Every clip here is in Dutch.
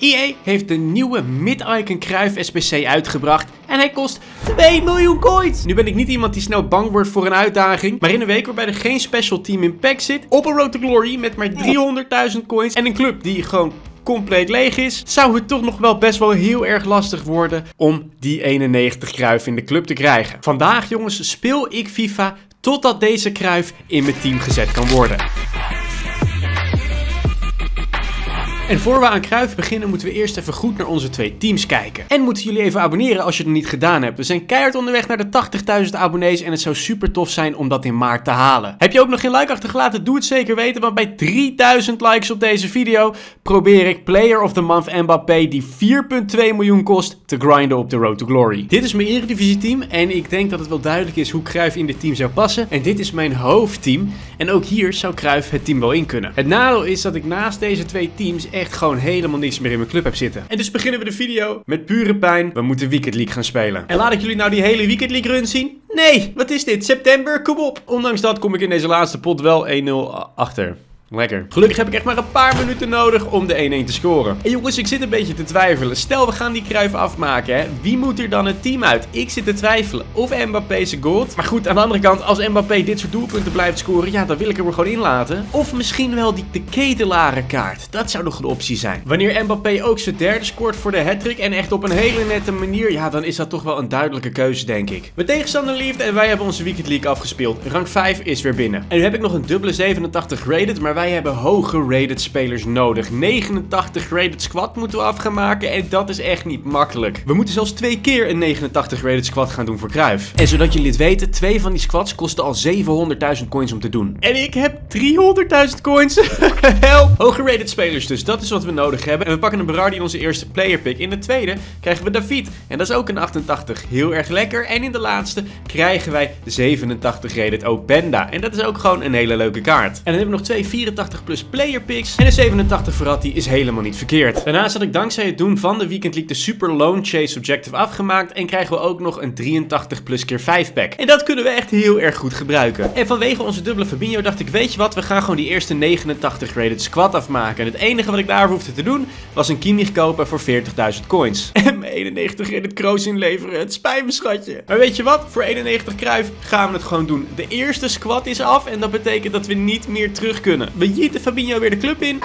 EA heeft de nieuwe Mid-Icon Cruijff SPC uitgebracht en hij kost 2 miljoen coins. Nu ben ik niet iemand die snel bang wordt voor een uitdaging, maar in een week waarbij er geen special team in pack zit, op een Road to Glory met maar 300.000 coins en een club die gewoon compleet leeg is, zou het toch nog wel best wel heel erg lastig worden om die 91 Cruijff in de club te krijgen. Vandaag jongens speel ik FIFA totdat deze Cruijff in mijn team gezet kan worden. En voor we aan Kruif beginnen moeten we eerst even goed naar onze twee teams kijken. En moeten jullie even abonneren als je het niet gedaan hebt. We zijn keihard onderweg naar de 80.000 abonnees en het zou super tof zijn om dat in maart te halen. Heb je ook nog geen like achtergelaten? Doe het zeker weten, want bij 3000 likes op deze video probeer ik Player of the Month Mbappé die 4,2 miljoen kost te grinden op de Road to Glory. Dit is mijn Eredivisie team en ik denk dat het wel duidelijk is hoe Kruif in dit team zou passen. En dit is mijn hoofdteam en ook hier zou Kruif het team wel in kunnen. Het nadeel is dat ik naast deze twee teams echt gewoon helemaal niks meer in mijn club heb zitten. En dus beginnen we de video met pure pijn. We moeten Weekend League gaan spelen. En laat ik jullie nou die hele Weekend League run zien? Nee, wat is dit? September? Kom op. Ondanks dat kom ik in deze laatste pot wel 1-0 achter. Lekker. Gelukkig heb ik echt maar een paar minuten nodig om de 1-1 te scoren. En jongens, ik zit een beetje te twijfelen. Stel, we gaan die kruif afmaken, hè. Wie moet er dan het team uit? Ik zit te twijfelen. Of Mbappé zijn gold. Maar goed, aan de andere kant, als Mbappé dit soort doelpunten blijft scoren, ja, dan wil ik hem er gewoon in laten. Of misschien wel die de ketelarenkaart. Dat zou nog een optie zijn. Wanneer Mbappé ook zijn derde scoort voor de hattrick en echt op een hele nette manier, ja, dan is dat toch wel een duidelijke keuze, denk ik. Mijn tegenstander liefde en wij hebben onze Weekend League afgespeeld. Rank 5 is weer binnen. En nu heb ik nog een dubbele 87 rated, maar wij hebben hoge rated spelers nodig. 89 rated squad moeten we af gaan maken en dat is echt niet makkelijk. We moeten zelfs twee keer een 89 rated squad gaan doen voor Kruif. En zodat jullie het weten, twee van die squads kosten al 700.000 coins om te doen. En ik heb 300.000 coins. Help! Hoge rated spelers dus, dat is wat we nodig hebben. En we pakken een Berardi in onze eerste player pick. In de tweede krijgen we David. En dat is ook een 88. Heel erg lekker. En in de laatste krijgen wij de 87 rated ook Benda. En dat is ook gewoon een hele leuke kaart. En dan hebben we nog twee 84 plus player picks. En de 87 Verratti is helemaal niet verkeerd. Daarnaast had ik dankzij het doen van de Weekend League de Super Lone Chase Objective afgemaakt. En krijgen we ook nog een 83 plus keer 5 pack. En dat kunnen we echt heel erg goed gebruiken. En vanwege onze dubbele Fabinho dacht ik, weet je wat, we gaan gewoon die eerste 89 rated squad afmaken. En het enige wat ik daarvoor hoefde te doen, was een Kimmich kopen voor 40.000 coins. En mijn 91 rated Kroos inleveren. Het spijt me, schatje. Maar weet je wat, voor 91 kruif gaan we het gewoon doen. De eerste squad is af en dat betekent dat we niet meer terug kunnen. We jieten Fabinho weer de club in.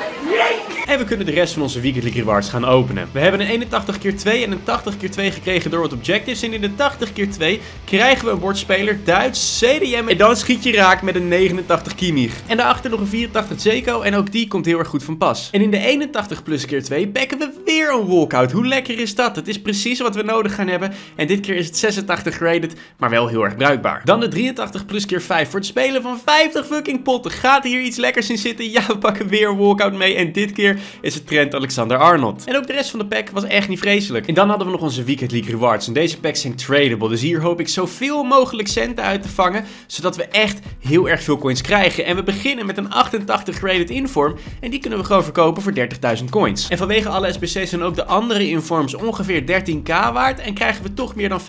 En we kunnen de rest van onze weekly rewards gaan openen. We hebben een 81 keer 2 en een 80 keer 2 gekregen door wat objectives. En in de 80 keer 2 krijgen we een bordspeler Duits CDM. En dan schiet je raak met een 89 Kimmich. En daarachter nog een 84 Zeko. En ook die komt heel erg goed van pas. En in de 81 plus keer 2 pakken we weer een walkout. Hoe lekker is dat? Het is precies wat we nodig gaan hebben. En dit keer is het 86 graded, maar wel heel erg bruikbaar. Dan de 83 plus keer 5 voor het spelen van 50 fucking potten. Gaat hier iets lekkers in zitten? Ja, we pakken weer een walkout mee. En dit keer is het Trent Alexander-Arnold. En ook de rest van de pack was echt niet vreselijk. En dan hadden we nog onze Weekend League rewards. En deze packs zijn tradable. Dus hier hoop ik zoveel mogelijk centen uit te vangen. Zodat we echt heel erg veel coins krijgen. En we beginnen met een 88 graded inform. En die kunnen we gewoon verkopen voor 30.000 coins. En vanwege alle SBC's zijn ook de andere informs ongeveer 13k waard. En krijgen we toch meer dan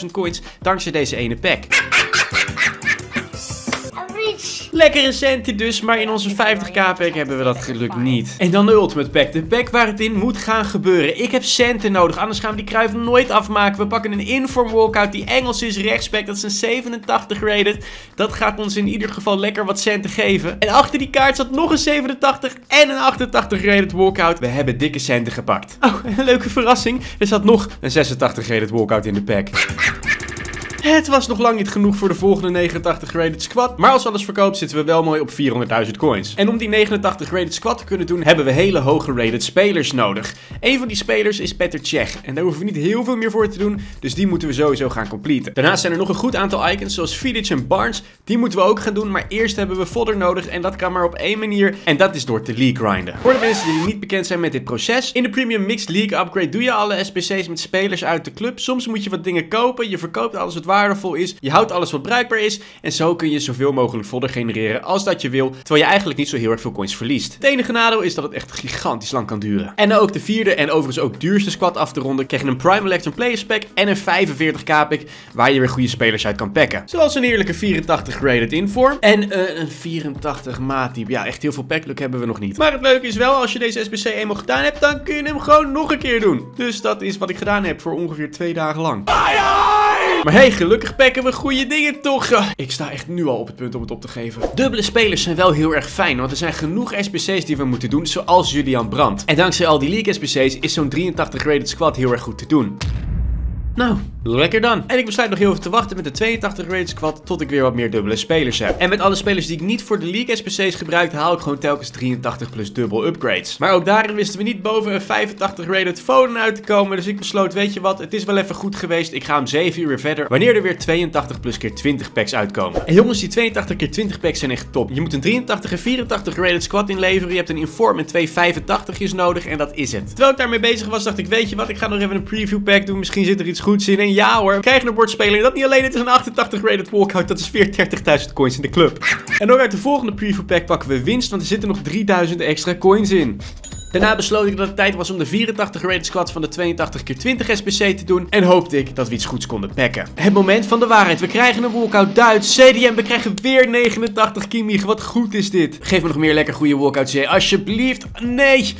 50.000 coins dankzij deze ene pack. Lekkere centen dus, maar in onze 50k pack hebben we dat geluk niet. En dan de ultimate pack. De pack waar het in moet gaan gebeuren. Ik heb centen nodig, anders gaan we die kruif nooit afmaken. We pakken een inform walkout die Engels is rechtsback. Dat is een 87 rated. Dat gaat ons in ieder geval lekker wat centen geven. En achter die kaart zat nog een 87 en een 88 rated walkout. We hebben dikke centen gepakt. Oh, een leuke verrassing. Er zat nog een 86 rated walkout in de pack. Het was nog lang niet genoeg voor de volgende 89 graded squad. Maar als alles verkoopt zitten we wel mooi op 400.000 coins. En om die 89 graded squad te kunnen doen hebben we hele hoge rated spelers nodig. Een van die spelers is Petter Cech. En daar hoeven we niet heel veel meer voor te doen. Dus die moeten we sowieso gaan completen. Daarnaast zijn er nog een goed aantal icons zoals Vidic en Barnes. Die moeten we ook gaan doen. Maar eerst hebben we fodder nodig. En dat kan maar op één manier. En dat is door te league grinden. Voor de mensen die niet bekend zijn met dit proces. In de Premium Mixed League Upgrade doe je alle SPC's met spelers uit de club. Soms moet je wat dingen kopen. Je verkoopt alles wat waard is. Je houdt alles wat bruikbaar is. En zo kun je zoveel mogelijk fodder genereren als dat je wil. Terwijl je eigenlijk niet zo heel erg veel coins verliest. Het enige nadeel is dat het echt gigantisch lang kan duren. En ook de vierde en overigens ook duurste squad af te ronden. Krijg je een Prime Electron Players Pack en een 45k pick. Waar je weer goede spelers uit kan packen. Zoals een heerlijke 84 graded inform. En uh, een 84 maattype. Ja, echt heel veel packluck hebben we nog niet. Maar het leuke is wel, als je deze SBC eenmaal gedaan hebt, dan kun je hem gewoon nog een keer doen. Dus dat is wat ik gedaan heb voor ongeveer twee dagen lang. Maar hey, gelukkig pakken we goede dingen toch? Ik sta echt nu al op het punt om het op te geven. Dubbele spelers zijn wel heel erg fijn, want er zijn genoeg SBC's die we moeten doen, zoals Julian Brandt. En dankzij al die League SBC's is zo'n 83 rated squad heel erg goed te doen. Nou, lekker dan. En ik besluit nog heel even te wachten met de 82 rated squad tot ik weer wat meer dubbele spelers heb. En met alle spelers die ik niet voor de League SPC's gebruik, haal ik gewoon telkens 83 plus dubbel upgrades. Maar ook daarin wisten we niet boven een 85 rated Foden uit te komen. Dus ik besloot, weet je wat, het is wel even goed geweest. Ik ga hem 7 uur weer verder, wanneer er weer 82 plus keer 20 packs uitkomen. En jongens, die 82 keer 20 packs zijn echt top. Je moet een 83 en 84 rated squad inleveren. Je hebt een inform en twee 85's nodig en dat is het. Terwijl ik daarmee bezig was, dacht ik, weet je wat, ik ga nog even een preview pack doen. Misschien zit er iets goeds in. En ja hoor, we krijgen een bordspeler. Dat niet alleen, het is een 88 rated walkout. Dat is weer 30.000 coins in de club. En ook uit de volgende preview pack pakken we winst, want er zitten nog 3000 extra coins in. Daarna besloot ik dat het tijd was om de 84 rated squad van de 82 x 20 SPC te doen. En hoopte ik dat we iets goeds konden packen. Het moment van de waarheid. We krijgen een walkout Duits. CDM, we krijgen weer 89 Kimmich. Wat goed is dit. Geef me nog meer lekker goede walkouts, J. Alsjeblieft. Nee.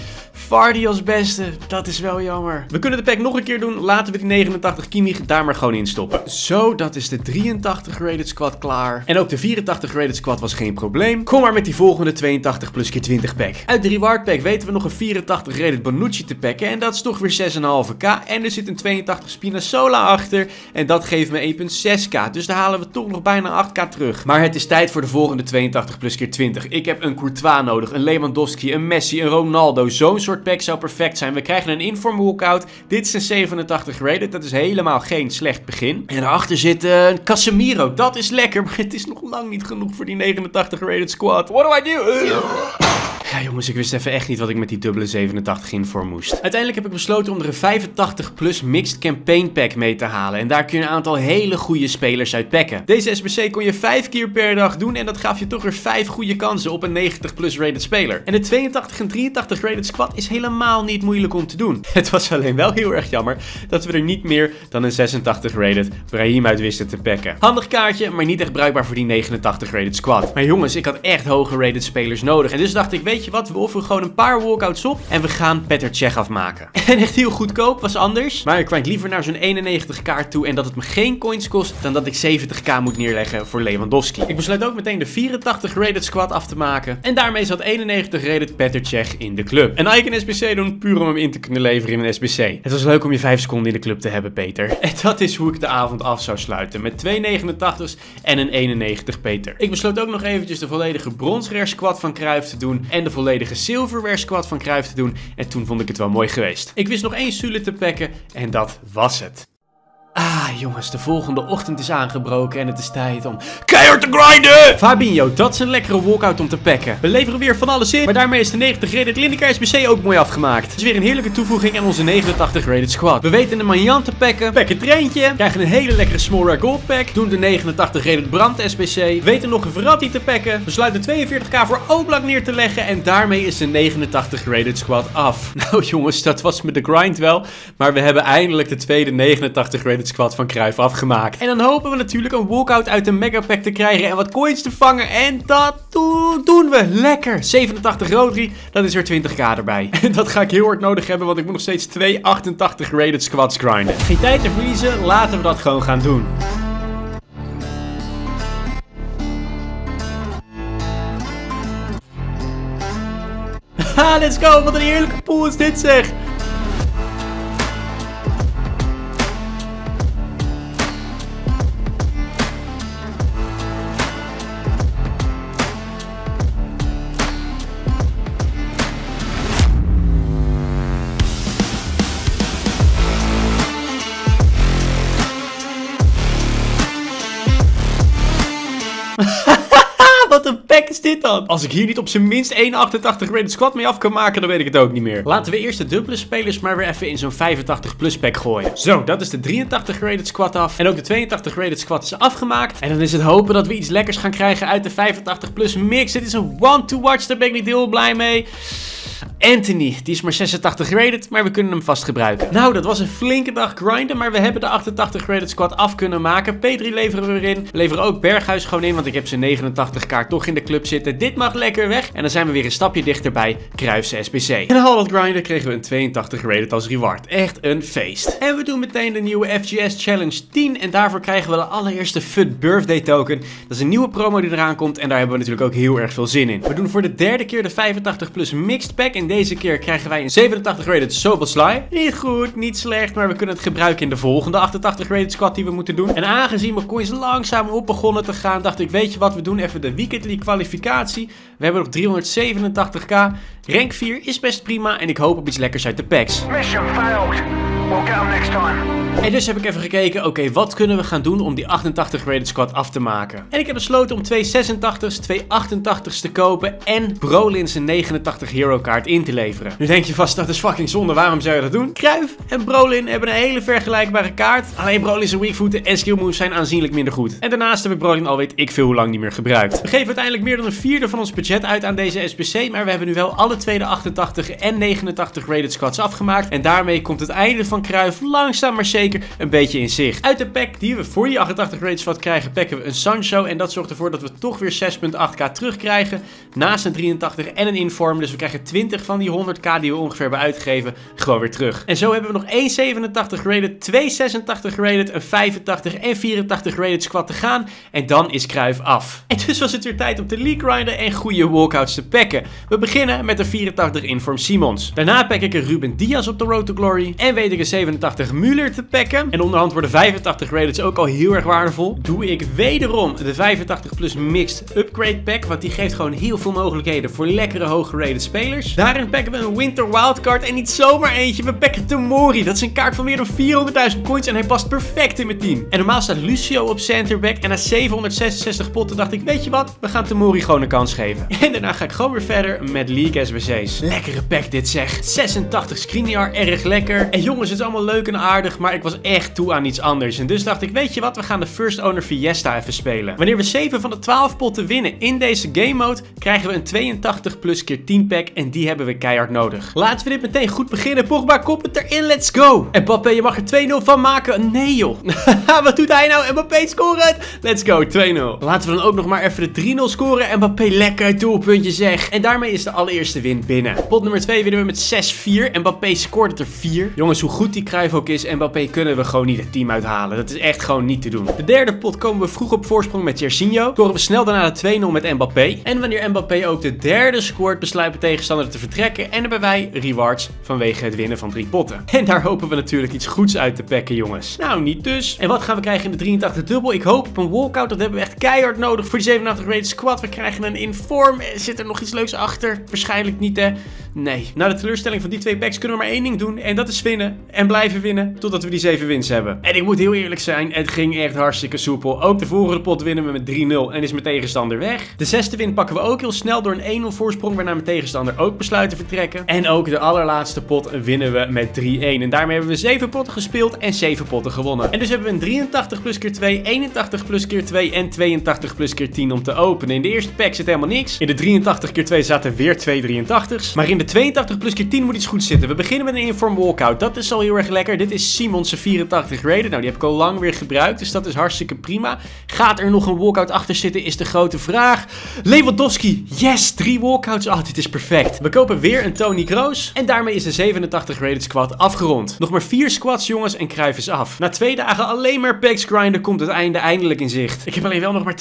Vardy als beste. Dat is wel jammer. We kunnen de pack nog een keer doen. Laten we die 89 Kimmich daar maar gewoon in stoppen. Zo, dat is de 83 rated squad klaar. En ook de 84 rated squad was geen probleem. Kom maar met die volgende 82 plus keer 20 pack. Uit de reward pack weten we nog een 84 rated Bonucci te packen. En dat is toch weer 6,5k. En er zit een 82 Spinazzola achter. En dat geeft me 1,6k. Dus daar halen we toch nog bijna 8k terug. Maar het is tijd voor de volgende 82 plus keer 20. Ik heb een Courtois nodig. Een Lewandowski, een Messi, een Ronaldo. Zo'n soort pack zou perfect zijn. We krijgen een inform walkout. Dit is een 87 rated. Dat is helemaal geen slecht begin. En daarachter zit een Casemiro. Dat is lekker. Maar het is nog lang niet genoeg voor die 89 rated squad. What do I do? Ja jongens, ik wist even echt niet wat ik met die dubbele 87 in voor moest. Uiteindelijk heb ik besloten om er een 85 plus mixed campaign pack mee te halen. En daar kun je een aantal hele goede spelers uit packen. Deze SBC kon je 5 keer per dag doen en dat gaf je toch weer 5 goede kansen op een 90 plus rated speler. En de 82 en 83 rated squad is helemaal niet moeilijk om te doen. Het was alleen wel heel erg jammer dat we er niet meer dan een 86 rated Brahim uit wisten te packen. Handig kaartje, maar niet echt bruikbaar voor die 89 rated squad. Maar jongens, ik had echt hoge rated spelers nodig. En dus dacht ik, weet weet je wat, we offeren gewoon een paar walkouts op en we gaan Petr Cech afmaken. En echt heel goedkoop, was anders. Maar ik kwam liever naar zo'n 91 kaart toe en dat het me geen coins kost dan dat ik 70k moet neerleggen voor Lewandowski. Ik besluit ook meteen de 84 rated squad af te maken. En daarmee zat 91 rated Petr Cech in de club. Een Icon SBC doen puur om hem in te kunnen leveren in een SBC. Het was leuk om je 5 seconden in de club te hebben, Peter. En dat is hoe ik de avond af zou sluiten. Met twee 89's en een 91 Peter. Ik besloot ook nog eventjes de volledige bronsrare squad van Cruijff te doen. En de volledige silverware squad van Cruijff te doen. En toen vond ik het wel mooi geweest. Ik wist nog één Sule te pakken en dat was het. Ah, jongens, de volgende ochtend is aangebroken en het is tijd om keihard te grinden! Fabinho, dat is een lekkere walkout om te packen. We leveren weer van alles in, maar daarmee is de 90 rated Lineker SBC ook mooi afgemaakt. Het is weer een heerlijke toevoeging aan onze 89 rated squad. We weten de Manjan te packen, pakken treintje, krijgen een hele lekkere rare gold pack, doen de 89 rated Brand SBC, weten nog een Verratti te packen, besluiten 42k voor Oblak neer te leggen en daarmee is de 89 rated squad af. Nou jongens, dat was met de grind wel, maar we hebben eindelijk de tweede 89 rated squad van Kruif afgemaakt. En dan hopen we natuurlijk een walkout uit de megapack te krijgen en wat coins te vangen. En dat doen we. Lekker. 87 Rodri, dat is er 20k erbij. En dat ga ik heel hard nodig hebben, want ik moet nog steeds twee 88 rated squads grinden. Geen tijd te verliezen, laten we dat gewoon gaan doen. Ha, let's go. Wat een heerlijke pool is dit zeg. Als ik hier niet op zijn minst 1,88 rated squad mee af kan maken, dan weet ik het ook niet meer. Laten we eerst de dubbele spelers maar weer even in zo'n 85 plus pack gooien. Zo, dat is de 83 rated squad af. En ook de 82 rated squad is afgemaakt. En dan is het hopen dat we iets lekkers gaan krijgen uit de 85 plus mix. Dit is een one to watch, daar ben ik niet heel blij mee. Anthony, die is maar 86 graded, maar we kunnen hem vast gebruiken. Nou, dat was een flinke dag grinden, maar we hebben de 88 graded squad af kunnen maken. P3 leveren we erin. Leveren ook Berghuis gewoon in, want ik heb zijn 89 kaart toch in de club zitten. Dit mag lekker weg. En dan zijn we weer een stapje dichterbij Kruifse SBC. En al dat grinden kregen we een 82 graded als reward. Echt een feest. En we doen meteen de nieuwe FGS Challenge 10 en daarvoor krijgen we de allereerste FUT Birthday Token. Dat is een nieuwe promo die eraan komt en daar hebben we natuurlijk ook heel erg veel zin in. We doen voor de derde keer de 85 plus Mixed Pack en deze keer krijgen wij een 87 rated Sobel Sly. Niet goed, niet slecht, maar we kunnen het gebruiken in de volgende 88 rated squad die we moeten doen. En aangezien mijn coins langzaam op begonnen te gaan, dacht ik, weet je wat, we doen even de weekendly kwalificatie. We hebben nog 387k. Rank 4 is best prima en ik hoop op iets lekkers uit de packs. Mission failed. We'll them next time. En dus heb ik even gekeken, oké, wat kunnen we gaan doen om die 88 rated squad af te maken? En ik heb besloten om twee 86's, twee 88's te kopen en Brolin zijn 89 hero kaart in te leveren. Nu denk je vast, dat is fucking zonde, waarom zou je dat doen? Kruif en Brolin hebben een hele vergelijkbare kaart. Alleen Brolin zijn weakfooten en skill moves zijn aanzienlijk minder goed. En daarnaast heb ik Brolin al weet ik veel hoe lang niet meer gebruikt. We geven uiteindelijk meer dan een vierde van ons budget uit aan deze SBC, maar we hebben nu wel alle tweede 88 en 89 rated squads afgemaakt. En daarmee komt het einde van Kruif langzaam maar zeker een beetje in zicht. Uit de pack die we voor die 88 rated squad krijgen, pakken we een Sancho. En dat zorgt ervoor dat we toch weer 6.8k terugkrijgen. Naast een 83 en een inform. Dus we krijgen 20 van die 100k die we ongeveer hebben uitgegeven, gewoon weer terug. En zo hebben we nog 187 rated, 2 86 rated, een 85 en 84 rated squad te gaan. En dan is Kruif af. En dus was het weer tijd om te league grinden en goede walkouts te packen. We beginnen met een 84 inform Simons. Daarna pack ik een Ruben Diaz op de Road to Glory. En weet ik een 87 Müller te packen. En onderhand worden 85 rated ook al heel erg waardevol. Doe ik wederom de 85 plus mixed upgrade pack. Want die geeft gewoon heel veel mogelijkheden voor lekkere hoge rated spelers. Daarin pakken we een winter wildcard en niet zomaar eentje. We pakken Tomori. Dat is een kaart van meer dan 400.000 coins en hij past perfect in mijn team. En normaal staat Lucio op centerback. En na 766 potten dacht ik, weet je wat? We gaan Tomori gewoon een kans geven. En daarna ga ik gewoon weer verder met League SBC's. Lekkere pack dit zeg. 86 Skriniar, erg lekker. En jongens, het is allemaal leuk en aardig, maar ik was echt toe aan iets anders. En dus dacht ik, weet je wat, we gaan de First Owner Fiesta even spelen. Wanneer we 7 van de 12 potten winnen in deze game mode, krijgen we een 82 plus keer 10 pack en die hebben we keihard nodig. Laten we dit meteen goed beginnen. Pogba, kop het erin, let's go! En Mbappé, je mag er 2-0 van maken. Nee joh. wat doet hij nou? Mbappé scoren het. Let's go, 2-0. Laten we dan ook nog maar even de 3-0 scoren. Mbappé, lekker doelpuntje zeg. En daarmee is de allereerste win binnen. Pot nummer 2 winnen we met 6-4. Mbappé scoort het er 4. Jongens, hoe goed die Cruijff ook is, Mbappé kunnen we gewoon niet het team uithalen. Dat is echt gewoon niet te doen. De derde pot komen we vroeg op voorsprong met Jersinho. Scoren we snel daarna de 2-0 met Mbappé. En wanneer Mbappé ook de derde scoort, besluiten tegenstander te vertrekken. En hebben wij rewards vanwege het winnen van drie potten. En daar hopen we natuurlijk iets goeds uit te pakken, jongens. Nou, niet dus. En wat gaan we krijgen in de 83 dubbel? Ik hoop op een walkout. Dat hebben we echt keihard nodig voor die 87 rated squad. We krijgen een inform. Zit er nog iets leuks achter? Waarschijnlijk niet, hè? Nee. Na de teleurstelling van die twee packs kunnen we maar één ding doen. En dat is winnen. En blijven winnen. Totdat we die 7 wins hebben. En ik moet heel eerlijk zijn. Het ging echt hartstikke soepel. Ook de vorige pot winnen we met 3-0. En is mijn tegenstander weg. De zesde win pakken we ook heel snel door een 1-0 voorsprong. Waarna mijn tegenstander ook besluit te vertrekken. En ook de allerlaatste pot winnen we met 3-1. En daarmee hebben we 7 potten gespeeld en 7 potten gewonnen. En dus hebben we een 83 plus keer 2, 81 plus keer 2 en 82 plus keer 10 om te openen. In de eerste pack zit helemaal niks. In de 83 keer 2 zaten weer twee 83's. Maar in de 82 plus keer 10 moet iets goed zitten. We beginnen met een inform walkout. Dat is al heel erg lekker. Dit is Simon's 84 rated. Nou, die heb ik al lang weer gebruikt. Dus dat is hartstikke prima. Gaat er nog een walkout achter zitten, is de grote vraag. Lewandowski. Yes, drie walkouts. Oh, dit is perfect. We kopen weer een Tony Kroos. En daarmee is de 87 rated squad afgerond. Nog maar vier squads, jongens, en Cruijff is af. Na twee dagen alleen maar packs grinden komt het einde eindelijk in zicht. Ik heb alleen wel nog maar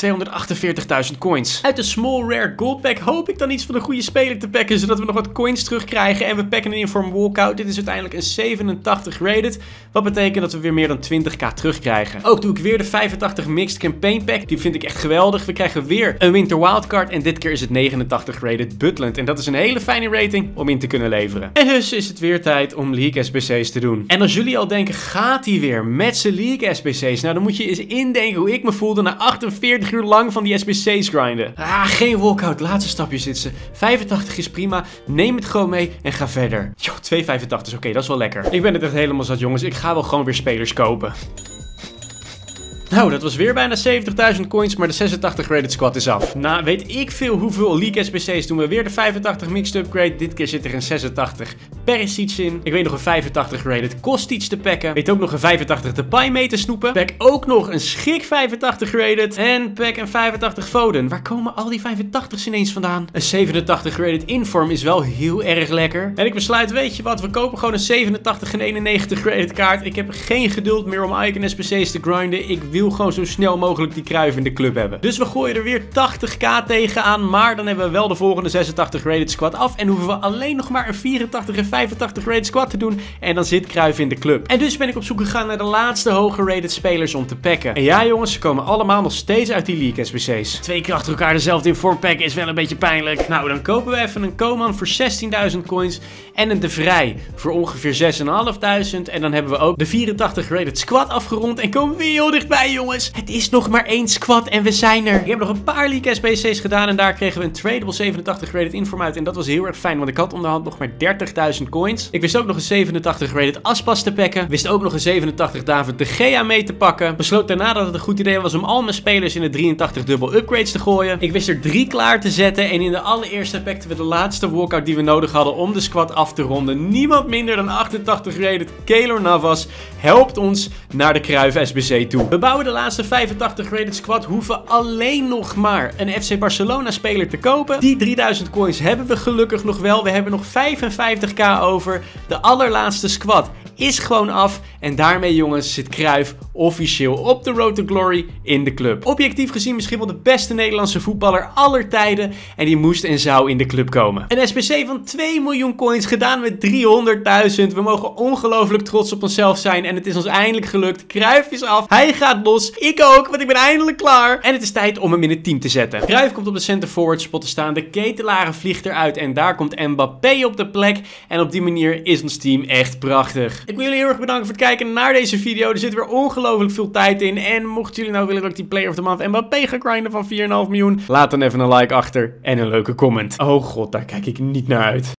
248.000 coins. Uit de small rare gold pack hoop ik dan iets van een goede speler te pakken, zodat we nog wat coins terugkrijgen en we pakken een in voor een walkout. Dit is uiteindelijk een 87 rated, wat betekent dat we weer meer dan 20k terugkrijgen. Ook doe ik weer de 85 mixed campaign pack, die vind ik echt geweldig. We krijgen weer een winter wildcard en dit keer is het 89 rated Butland. En dat is een hele fijne rating om in te kunnen leveren. En dus is het weer tijd om League SBC's te doen. En als jullie al denken, gaat hij weer met zijn League SBC's? Nou, dan moet je eens indenken hoe ik me voelde na 48 uur lang van die SBC's grinden. Ah, geen walkout, laatste stapje zitten. 85 is prima, neem het gewoon mee en ga verder. Yo, 2,85, oké, dat is wel lekker. Ik ben het echt helemaal zat, jongens. Ik ga wel gewoon weer spelers kopen. Nou, dat was weer bijna 70.000 coins, maar de 86 rated squad is af. Nou, weet ik veel hoeveel League SBC's doen we weer de 85 mixed upgrade. Dit keer zit er een 86 Perisic in. Ik weet nog een 85 rated Kostic te packen. Weet ook nog een 85 de Pai mee te snoepen. Pack ook nog een Schik 85 rated. En pack een 85 Foden. Waar komen al die 85's ineens vandaan? Een 87 rated Inform is wel heel erg lekker. En ik besluit, weet je wat, we kopen gewoon een 87 en 91 rated kaart. Ik heb geen geduld meer om Icon SBC's te grinden. Ik wil gewoon zo snel mogelijk die kruif in de club hebben. Dus we gooien er weer 80k tegenaan. Maar dan hebben we wel de volgende 86 rated squad af. En hoeven we alleen nog maar een 84 en 85 rated squad te doen. En dan zit kruif in de club. En dus ben ik op zoek gegaan naar de laatste hoge rated spelers om te packen. En ja jongens, ze komen allemaal nog steeds uit die League SBC's. Twee keer achter elkaar dezelfde inform packen is wel een beetje pijnlijk. Nou, dan kopen we even een Koman voor 16.000 coins. En een De Vrij voor ongeveer 6.500. En dan hebben we ook de 84 rated squad afgerond. En komen we weer heel dichtbij jongens. Het is nog maar één squad en we zijn er. Ik heb nog een paar League SBC's gedaan en daar kregen we een tradable 87 rated inform. En dat was heel erg fijn, want ik had onderhand nog maar 30.000 coins. Ik wist ook nog een 87 rated Aspas te pakken. Wist ook nog een 87 David de Gea mee te pakken. Besloot daarna dat het een goed idee was om al mijn spelers in de 83 dubbel upgrades te gooien. Ik wist er drie klaar te zetten en in de allereerste pakten we de laatste walkout die we nodig hadden om de squad af te ronden. Niemand minder dan 88 rated Keylor Navas helpt ons naar de Kruif SBC toe. We bouwen de laatste 85 rated squad hoeven alleen nog maar een FC Barcelona speler te kopen. Die 3000 coins hebben we gelukkig nog wel. We hebben nog 55k over. De allerlaatste squad is gewoon af. En daarmee jongens zit Cruijff officieel op de Road to Glory in de club. Objectief gezien misschien wel de beste Nederlandse voetballer aller tijden. En die moest en zou in de club komen. Een SPC van 2 miljoen coins gedaan met 300.000. We mogen ongelooflijk trots op onszelf zijn. En het is ons eindelijk gelukt. Cruijff is af. Hij gaat los. Ik ook, want ik ben eindelijk klaar. En het is tijd om hem in het team te zetten. Cruijff komt op de center forward spot te staan. De ketelaren vliegt eruit. En daar komt Mbappé op de plek. En op die manier is ons team echt prachtig. Ik wil jullie heel erg bedanken voor het kijken naar deze video. Er zit weer ongelooflijk veel tijd in. En mochten jullie nou willen dat ik die Player of the Month Mbappé ga grinden van 4,5 miljoen. Laat dan even een like achter en een leuke comment. Oh god, daar kijk ik niet naar uit.